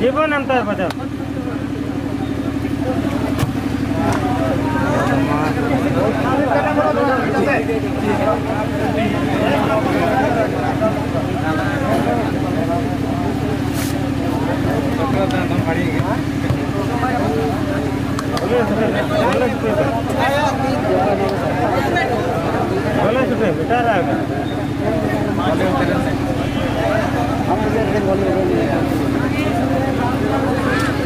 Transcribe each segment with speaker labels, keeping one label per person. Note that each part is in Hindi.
Speaker 1: জীবন আনতে বাজার बेटा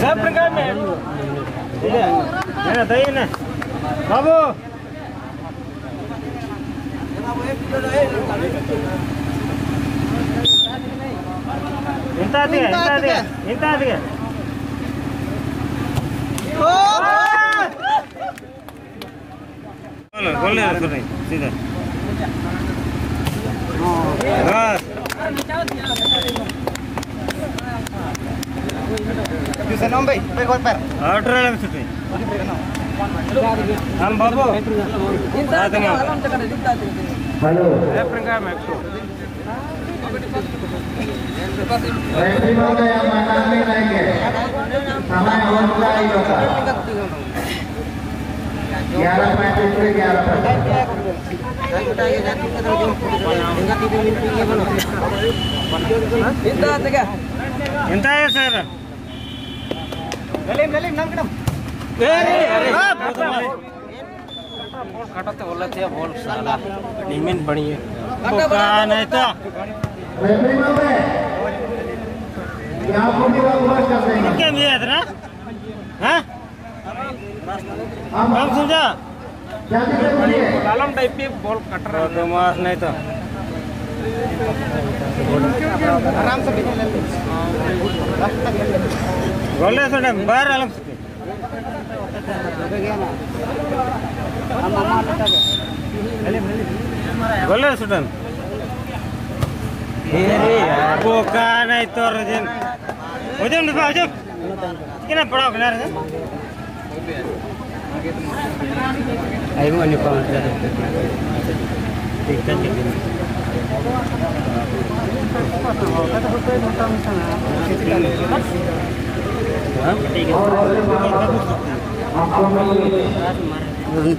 Speaker 1: सब प्रकार में। बताइए ना बाबू। इंता दिया इंता दिया इंता दिया। बोलो बोलो सीधा।
Speaker 2: गोल पर
Speaker 1: ऑर्डर है हम बाबू साथ में
Speaker 3: रेफरी महोदय मैदान में रहेंगे समय होगा ही। होगा ग्यारह पैंतीस से ग्यारह पैंतीस
Speaker 1: ಎಂತ ಸರ್
Speaker 2: गली गली नाम के नाम
Speaker 1: कटते बोला थे बोल साला निमिन बढ़िए बोका नहीं तो
Speaker 3: रेफरी महोदय यहाँ को भी वर्क कर देंगे
Speaker 1: क्या मिला इतना हाँ
Speaker 3: हम
Speaker 1: हम समझा
Speaker 3: जल्दी से बोलिए
Speaker 1: कलम टाइप की बॉल कट रहा है मास नहीं तो
Speaker 2: आराम से पीछे ले लो
Speaker 1: बोले सुने बाहर आलम से
Speaker 2: हम मामा लटा गए
Speaker 1: बोले सुटन बोका नहीं तो रजन ओजम निभा ओजम कितना पड़ा किनारे से आई वो निपा ठीक है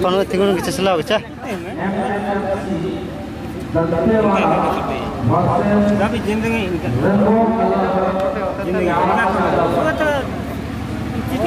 Speaker 1: पनवा तिगुन के चला हो चा अभी ज़िंदगी इनका ज़िंदगी वो तो चीटिंग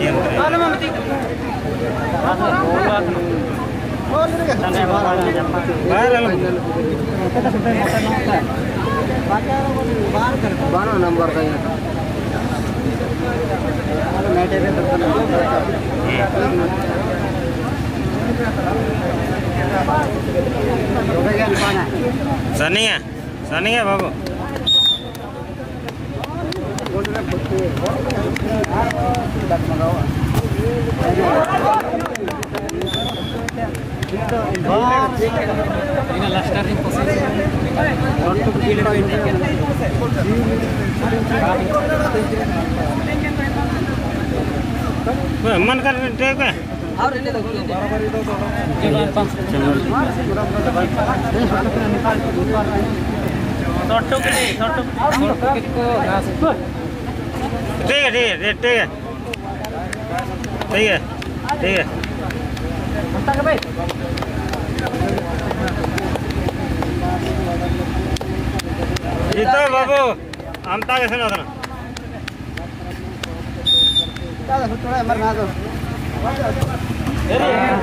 Speaker 1: जीवन बाहर आलम
Speaker 2: बारह नंबर का ये मैटे पे
Speaker 1: सनी है? सनी है बाबू? मन कर ठीक है ठीक है ठीक है। ठीक है ठीक है। जीतो बाबू आमता कैसे ना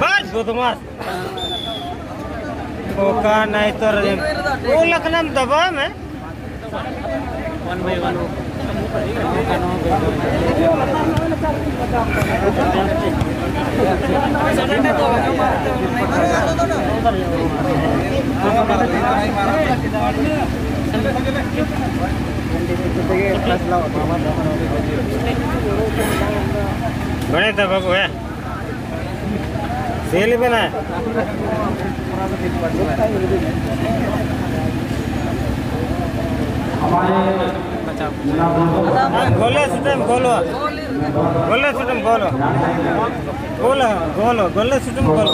Speaker 1: बस बदमाश कोका नहीं तो रजन वो लखनऊ दबा में
Speaker 2: ಜೊತೆಗೆ ಕ್ಲಾಸ್ ಲಾವ
Speaker 1: बड़े तो बाबू है सेल में ना गोले सिस्टम गोलो गोले सिस्टम गोलो गोलो गोलो गोले सिस्टम गोलो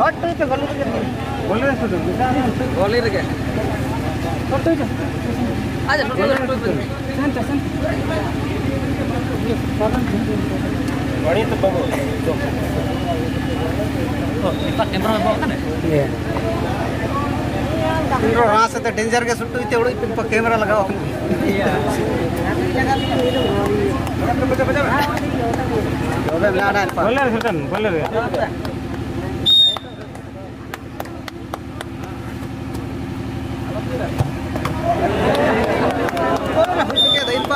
Speaker 2: ಹೊಟ್ಟು ಐತೆ ಗೊಲ್ಲಿರಿಗೆ
Speaker 1: ಹೊಟ್ಟು ಐತೆ
Speaker 2: ಅದೇ ಸಂತ ಸಂತ
Speaker 1: ಗಣಿತ ಬಾಬು ಇರೋ
Speaker 2: ಹಾಂ ಸತ ಡೇಂಜರ್ಗೆ ಸುಟ್ಟು ಐತೆ ಅವಳು ಇಪ್ಪ ಕ್ಯಾಮ್ರಾ ಲಗಾವ ಬಜಾ ಬಜಾ ಬಜಾ ಬಜಾ ಬಜಾ ಬಜಾ
Speaker 1: ಬಜಾ ಬಜಾ ಬಜಾ
Speaker 2: ಬಜಾ ಬಜಾ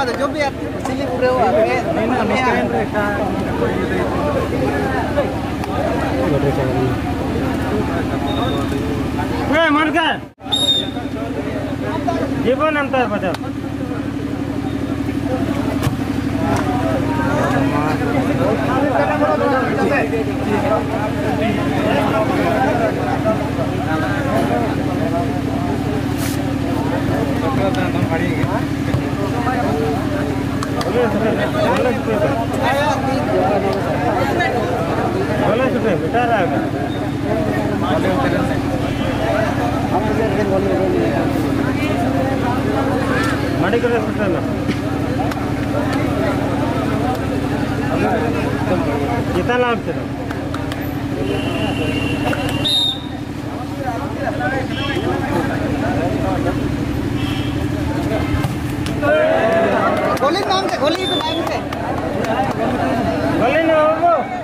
Speaker 2: बाद जो भी सिली पूरे हो आगे
Speaker 1: मन का जीवन अंतर बचाओ बोले मेडिकल कितना लाभ चलो
Speaker 2: गोली नाम से? गोली तो नाम से। गोली
Speaker 1: ना हो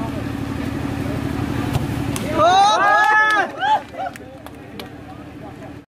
Speaker 1: Opa!